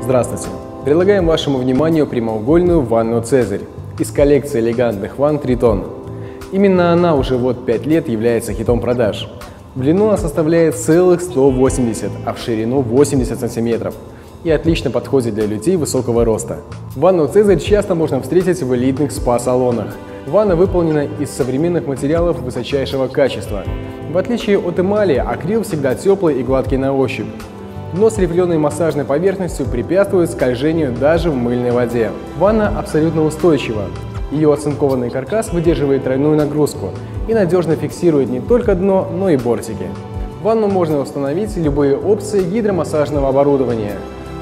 Здравствуйте! Предлагаем вашему вниманию прямоугольную ванну «Цезарь» из коллекции элегантных ванн «Тритон». Именно она уже вот 5 лет является хитом продаж. В длину она составляет целых 180, а в ширину 80 сантиметров и отлично подходит для людей высокого роста. Ванну «Цезарь» часто можно встретить в элитных спа-салонах. Ванна выполнена из современных материалов высочайшего качества. В отличие от эмали, акрил всегда теплый и гладкий на ощупь но с рифленой массажной поверхностью препятствует скольжению даже в мыльной воде. Ванна абсолютно устойчива. Ее оцинкованный каркас выдерживает тройную нагрузку и надежно фиксирует не только дно, но и бортики. В ванну можно установить любые опции гидромассажного оборудования.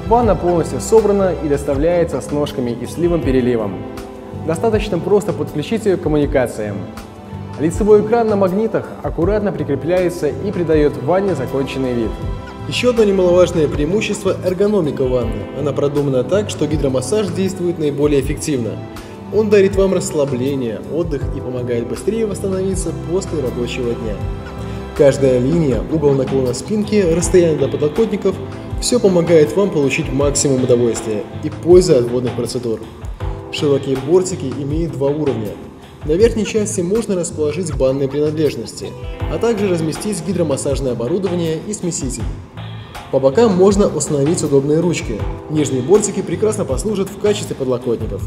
Ванна полностью собрана и доставляется с ножками и сливом-переливом. Достаточно просто подключить ее к коммуникациям. Лицевой экран на магнитах аккуратно прикрепляется и придает ванне законченный вид. Еще одно немаловажное преимущество – эргономика ванны. Она продумана так, что гидромассаж действует наиболее эффективно. Он дарит вам расслабление, отдых и помогает быстрее восстановиться после рабочего дня. Каждая линия, угол наклона спинки, расстояние до подлокотников – все помогает вам получить максимум удовольствия и пользы от водных процедур. Широкие бортики имеют два уровня. На верхней части можно расположить банные принадлежности, а также разместить гидромассажное оборудование и смеситель. По бокам можно установить удобные ручки. Нижние бортики прекрасно послужат в качестве подлокотников.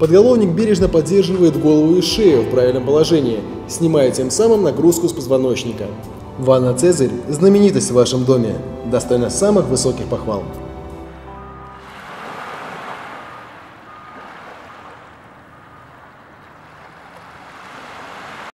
Подголовник бережно поддерживает голову и шею в правильном положении, снимая тем самым нагрузку с позвоночника. Ванна «Цезарь» – знаменитость в вашем доме, достойна самых высоких похвал.